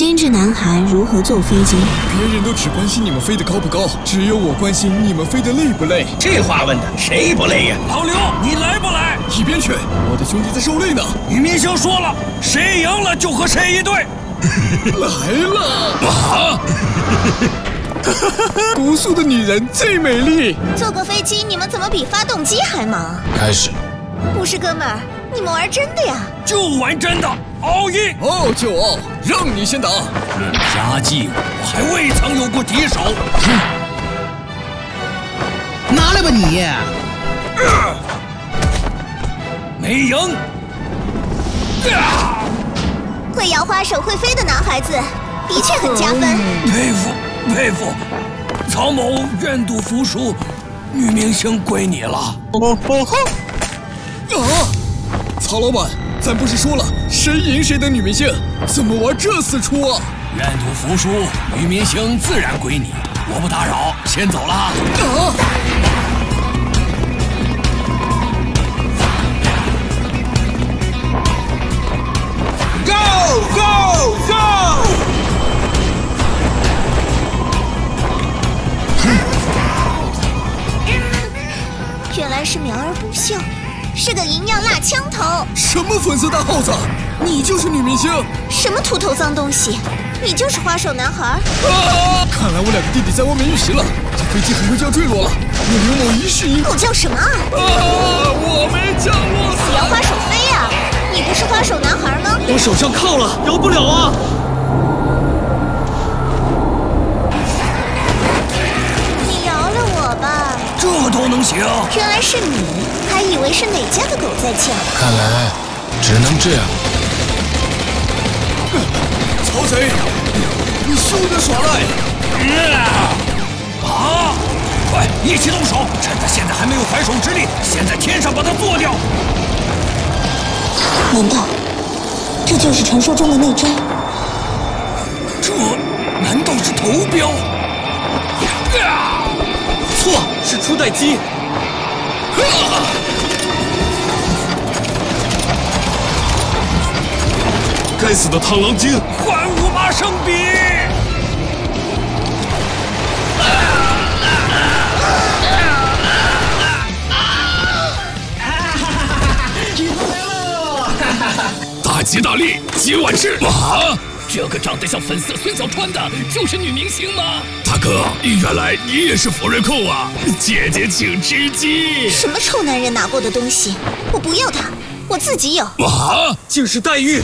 精致男孩如何坐飞机？别人都只关心你们飞得高不高，只有我关心你们飞得累不累。这话问的谁不累呀？老刘，你来不来？一边去！我的兄弟在受累呢。女明星说了，谁赢了就和谁一队。来了！啊！姑苏的女人最美丽。坐个飞机，你们怎么比发动机还忙？开始。不是哥们儿，你们玩真的呀？就玩真的，all in！哦，就哦，让你先打。论家计，我还未曾有过敌手。拿来吧你！没赢。会摇花手、会飞的男孩子，的确很加分。佩服佩服，曹某愿赌服输，女明星归你了。哦哦吼！啊！曹老板，咱不是说了谁赢谁的女明星，怎么玩这四出啊？愿赌服输，女明星自然归你，我不打扰，先走了。啊！Go go go！原来是苗而不秀。是个银样辣枪头！什么粉色大耗子？你就是女明星？什么秃头脏东西？你就是花手男孩？啊！看来我两个弟弟在外面遇袭了，这飞机很快就要坠落了。我刘某一世英。狗叫什么啊？啊！我没叫我死摇花手飞呀！你不是花手男孩吗？我手上铐了，摇不了啊！行？原来是你。还以为是哪家的狗在叫，看来只能这样。曹贼，你休得耍赖！啊！快，一起动手！趁他现在还没有还手之力，先在天上把他做掉。难道这就是传说中的那招？这难道是投标？错，是初代机。该死的螳螂精！换五马圣笔！大吉大利，接万事！啊！这个长得像粉色孙小川的，就是女明星吗？大哥，原来你也是福瑞控啊！姐姐请吃鸡。什么臭男人拿过的东西？我不要他，我自己有。啊！竟是黛玉。